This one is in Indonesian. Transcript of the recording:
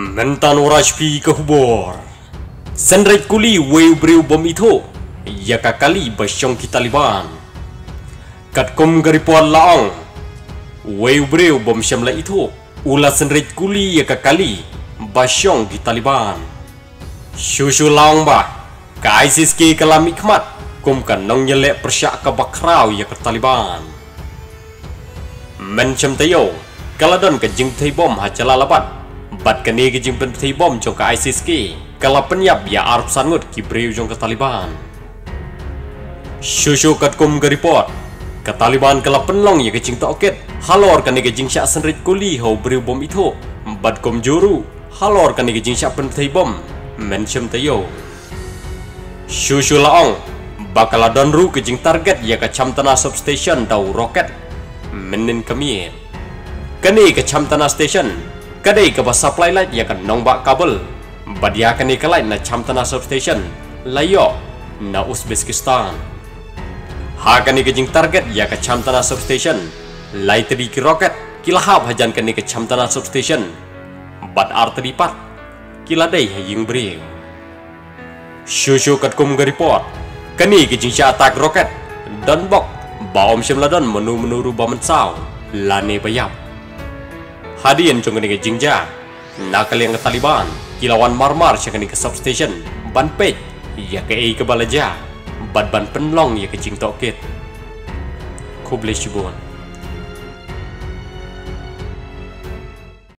Mentan Rajpi ke hubor. Senret kuli weu breu bom itu. Ya kakali basyong ki Taliban. Kat kom garipuan laong. Weu breu bom syamla itu. Ula senret kuli ya kakali basyong ki Taliban. Shushu laong ba. Ka ISIS ki kalam ikmat. Kum kan nong nyelek persyak ke bakrau ya ke Taliban. Mencem tayo. Kaladon ke tay bom hacala labat. Bat kani ke jing pen tay bom jong ka ISIS ki. Kala penyap ya Arab sangut ki breu jong ke Taliban. Shushu kat kum ke report. Ke Taliban kala penlong ya ke jing toket. Halor kani ke syak senrit kuli hau breu bom itu. Bat kum juru. Halor kani ke syak pen bom. Mencem tayo. Shushu laong. Bakala donru ke target ya ke cham tanah substation tau roket. Menin kami. Kani ke cham tanah station. Kadai ke bas supply light ya ke nong bak kabel. Badia kani ke light na cham tanah substation. Layo na Uzbekistan. Ha kani ke jing target ya ke cham tanah substation. Lai tadi ki roket. Kilahap hajan kani ke cham tanah substation. Bad arteri pat. Kiladai haying beriu. Shushu kat kum ga report. Kani ke jing sya attack roket. Dan bok. Baom syam ladan menu-menu rubah mensau. Lane bayap. Hadian chung kani ke jing ja. Nakal yang ke Taliban. Kilawan marmar kani ke substation. Ban pej. Ya ke ei ke balaja. Bad ban penlong ya ke jing tokit. Kublai syubun.